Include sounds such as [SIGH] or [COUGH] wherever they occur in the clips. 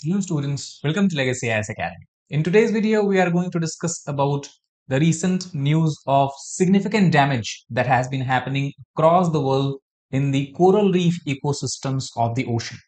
Hello students, welcome to Legacy IAS Academy. In today's video, we are going to discuss about the recent news of significant damage that has been happening across the world in the coral reef ecosystems of the ocean.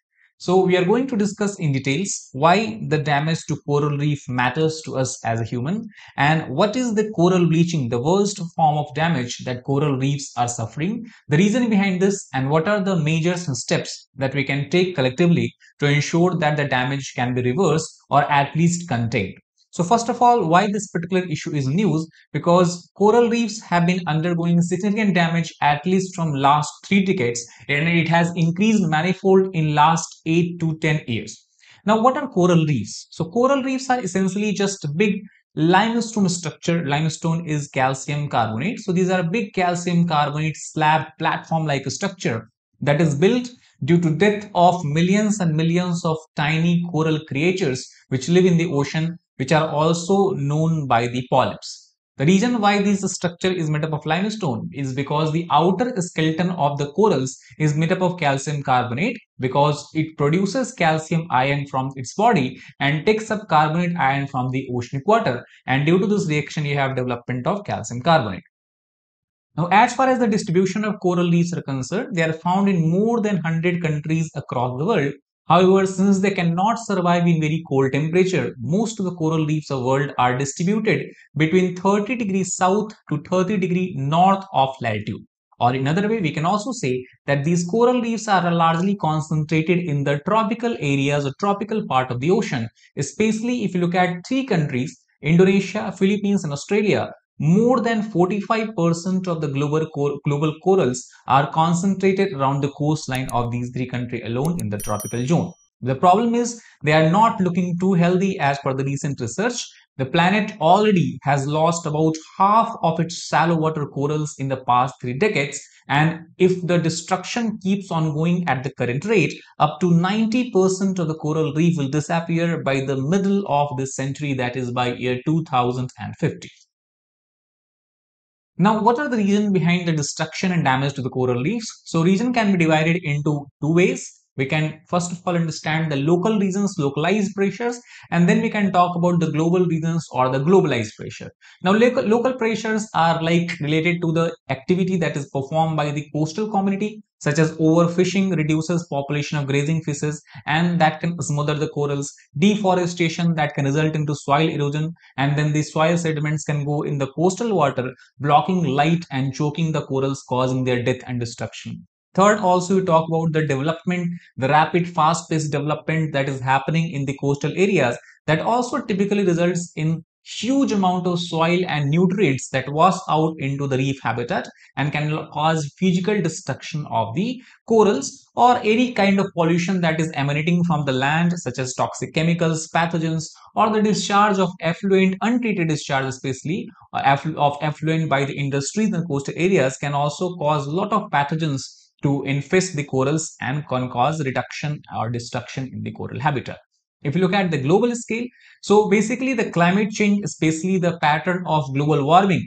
So we are going to discuss in details why the damage to coral reef matters to us as a human and what is the coral bleaching, the worst form of damage that coral reefs are suffering, the reason behind this and what are the and steps that we can take collectively to ensure that the damage can be reversed or at least contained. So first of all, why this particular issue is news? Because coral reefs have been undergoing significant damage at least from last three decades and it has increased manifold in last 8 to 10 years. Now what are coral reefs? So coral reefs are essentially just big limestone structure. Limestone is calcium carbonate. So these are big calcium carbonate slab platform like structure that is built due to death of millions and millions of tiny coral creatures which live in the ocean which are also known by the polyps. The reason why this structure is made up of limestone is because the outer skeleton of the corals is made up of calcium carbonate because it produces calcium ion from its body and takes up carbonate ion from the oceanic water and due to this reaction you have development of calcium carbonate. Now, as far as the distribution of coral reefs are concerned, they are found in more than 100 countries across the world However, since they cannot survive in very cold temperature, most of the coral reefs of the world are distributed between 30 degrees south to 30 degrees north of latitude. Or in another way, we can also say that these coral reefs are largely concentrated in the tropical areas or tropical part of the ocean, especially if you look at three countries, Indonesia, Philippines and Australia, more than 45% of the global, cor global corals are concentrated around the coastline of these three countries alone in the tropical zone. The problem is they are not looking too healthy as per the recent research. The planet already has lost about half of its shallow water corals in the past three decades and if the destruction keeps on going at the current rate, up to 90% of the coral reef will disappear by the middle of this century that is by year 2050. Now, what are the reasons behind the destruction and damage to the coral reefs? So, reason can be divided into two ways. We can first of all understand the local reasons, localized pressures, and then we can talk about the global reasons or the globalized pressure. Now, local, local pressures are like related to the activity that is performed by the coastal community such as overfishing reduces population of grazing fishes and that can smother the corals. Deforestation that can result into soil erosion and then the soil sediments can go in the coastal water blocking light and choking the corals causing their death and destruction. Third also we talk about the development the rapid fast paced development that is happening in the coastal areas that also typically results in huge amount of soil and nutrients that wash out into the reef habitat and can cause physical destruction of the corals or any kind of pollution that is emanating from the land such as toxic chemicals, pathogens or the discharge of effluent, untreated discharge especially of effluent by the industries and coastal areas can also cause a lot of pathogens to infest the corals and can cause reduction or destruction in the coral habitat. If you look at the global scale, so basically the climate change, especially the pattern of global warming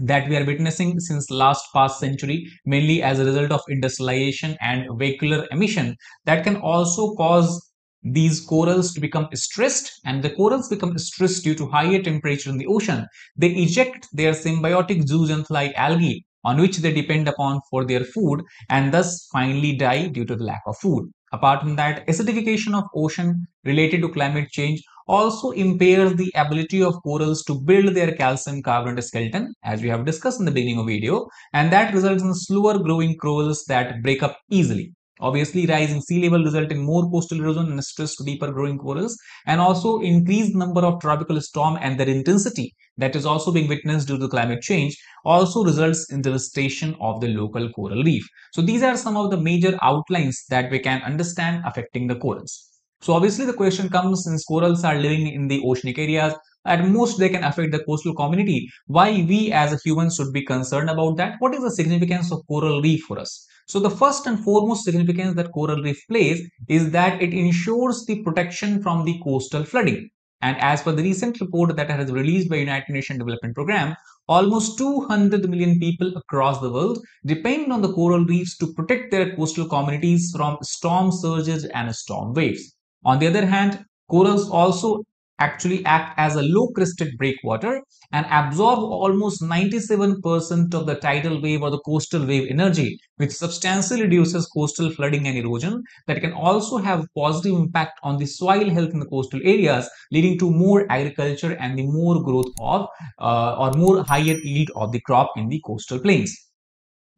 that we are witnessing since last past century, mainly as a result of industrialization and vehicular emission, that can also cause these corals to become stressed and the corals become stressed due to higher temperature in the ocean. They eject their symbiotic zooxanthellae like algae on which they depend upon for their food and thus finally die due to the lack of food. Apart from that, acidification of ocean related to climate change also impairs the ability of corals to build their calcium carbonate skeleton as we have discussed in the beginning of video and that results in slower growing corals that break up easily. Obviously, rising sea level result in more coastal erosion and stress to deeper growing corals and also increased number of tropical storm and their intensity that is also being witnessed due to climate change also results in devastation of the local coral reef. So these are some of the major outlines that we can understand affecting the corals. So obviously the question comes since corals are living in the oceanic areas, at most they can affect the coastal community. Why we as a human should be concerned about that? What is the significance of coral reef for us? So the first and foremost significance that coral reef plays is that it ensures the protection from the coastal flooding. And as per the recent report that has released by United Nations Development Programme, almost 200 million people across the world depend on the coral reefs to protect their coastal communities from storm surges and storm waves. On the other hand, corals also actually act as a low crested breakwater and absorb almost 97% of the tidal wave or the coastal wave energy, which substantially reduces coastal flooding and erosion. That can also have positive impact on the soil health in the coastal areas, leading to more agriculture and the more growth of uh, or more higher yield of the crop in the coastal plains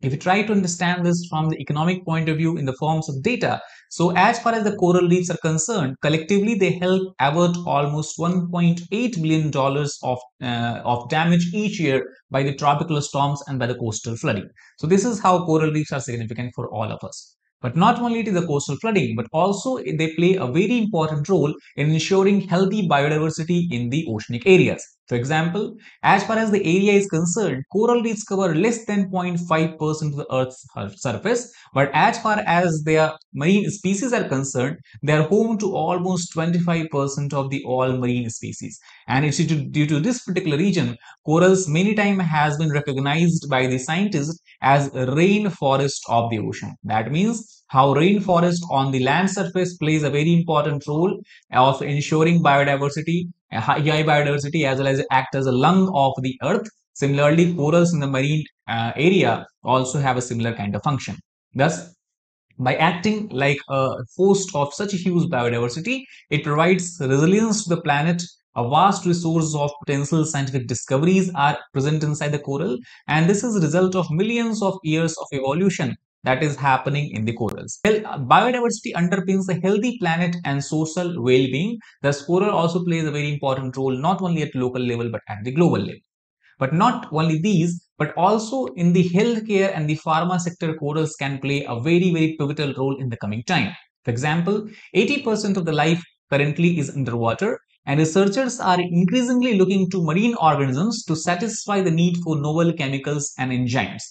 if you try to understand this from the economic point of view in the forms of data, so as far as the coral reefs are concerned, collectively they help avert almost 1.8 billion dollars of uh, of damage each year by the tropical storms and by the coastal flooding. So this is how coral reefs are significant for all of us. But not only is the coastal flooding, but also they play a very important role in ensuring healthy biodiversity in the oceanic areas. For example, as far as the area is concerned, coral reefs cover less than 0.5% of the Earth's surface, but as far as their marine species are concerned, they are home to almost 25% of the all marine species. And it's due to this particular region, corals many times has been recognized by the scientists as rainforest of the ocean. That means how rainforest on the land surface plays a very important role of ensuring biodiversity high biodiversity as well as act as a lung of the earth. Similarly, corals in the marine uh, area also have a similar kind of function. Thus, by acting like a host of such a huge biodiversity, it provides resilience to the planet. A vast resource of potential scientific discoveries are present inside the coral, and this is a result of millions of years of evolution that is happening in the corals. Well, biodiversity underpins a healthy planet and social well-being. Thus, coral also plays a very important role not only at local level but at the global level. But not only these, but also in the healthcare and the pharma sector, corals can play a very, very pivotal role in the coming time. For example, 80% of the life currently is underwater and researchers are increasingly looking to marine organisms to satisfy the need for novel chemicals and enzymes.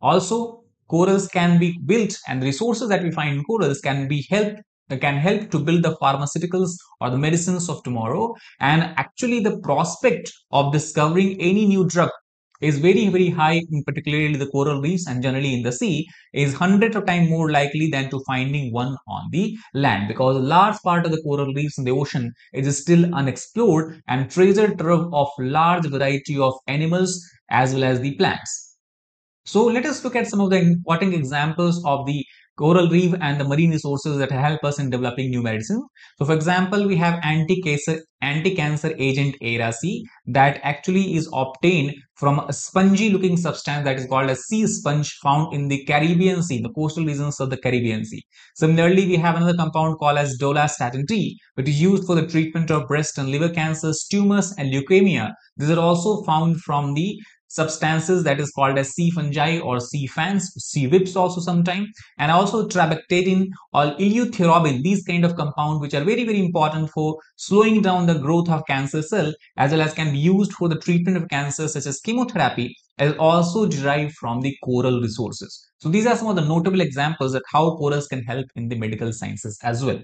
Also, corals can be built and the resources that we find in corals can be helped uh, can help to build the pharmaceuticals or the medicines of tomorrow. And actually the prospect of discovering any new drug is very very high in particularly the coral reefs and generally in the sea is hundreds of times more likely than to finding one on the land. Because a large part of the coral reefs in the ocean is still unexplored and treasure trove of large variety of animals as well as the plants so let us look at some of the important examples of the coral reef and the marine resources that help us in developing new medicine. So for example, we have anti-cancer anti-cancer agent Ara-C that actually is obtained from a spongy looking substance that is called a sea sponge found in the Caribbean Sea, the coastal regions of the Caribbean Sea. Similarly, we have another compound called as dolastatin T, which is used for the treatment of breast and liver cancers, tumors and leukemia. These are also found from the substances that is called as sea fungi or sea fans, sea whips also sometime, and also trabectedin or eleutherobin, these kind of compound which are very, very important for slowing down the growth of cancer cell as well as can be used for the treatment of cancer such as chemotherapy is also derived from the coral resources. So these are some of the notable examples that how corals can help in the medical sciences as well.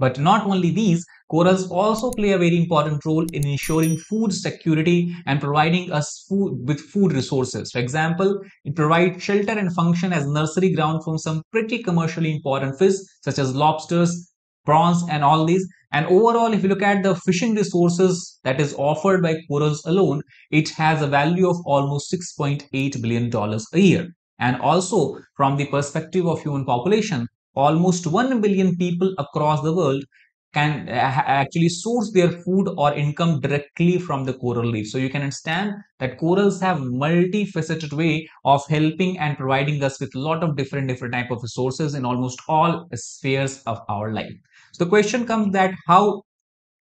But not only these, corals also play a very important role in ensuring food security and providing us food with food resources. For example, it provides shelter and function as nursery ground for some pretty commercially important fish such as lobsters, prawns and all these. And overall, if you look at the fishing resources that is offered by corals alone, it has a value of almost $6.8 billion a year. And also from the perspective of human population, almost 1 billion people across the world can uh, actually source their food or income directly from the coral reef. So you can understand that corals have multifaceted way of helping and providing us with a lot of different different type of resources in almost all spheres of our life. So the question comes that how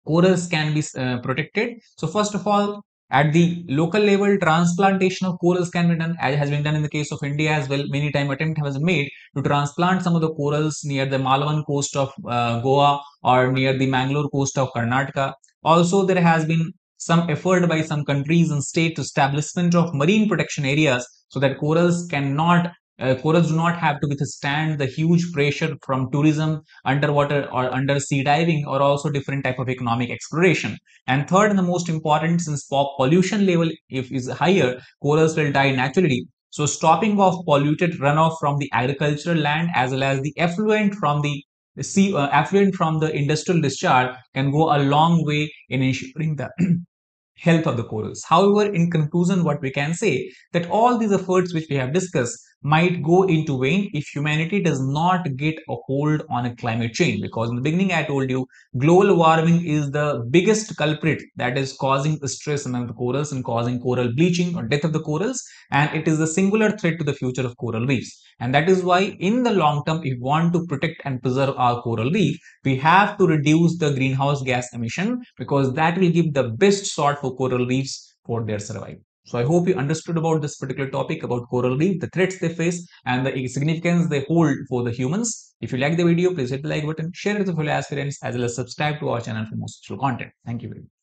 corals can be uh, protected. So first of all, at the local level, transplantation of corals can be done, as has been done in the case of India as well. Many time attempt has been made to transplant some of the corals near the Malvan coast of uh, Goa or near the Mangalore coast of Karnataka. Also, there has been some effort by some countries and state to establishment of marine protection areas so that corals cannot uh, corals do not have to withstand the huge pressure from tourism, underwater or undersea diving, or also different type of economic exploration. And third, and the most important, since pollution level if is higher, corals will die naturally. So stopping of polluted runoff from the agricultural land as well as the effluent from the sea uh, affluent from the industrial discharge can go a long way in ensuring the [CLEARS THROAT] health of the corals. However, in conclusion, what we can say that all these efforts which we have discussed might go into vain if humanity does not get a hold on a climate change. Because in the beginning i told you global warming is the biggest culprit that is causing stress among the corals and causing coral bleaching or death of the corals. And it is a singular threat to the future of coral reefs. And that is why in the long term if we want to protect and preserve our coral reef we have to reduce the greenhouse gas emission because that will give the best sort for coral reefs for their survival so I hope you understood about this particular topic about coral reef, the threats they face and the significance they hold for the humans. If you like the video, please hit the like button, share it with your fellow aspirants as well as subscribe to our channel for more social content. Thank you very much.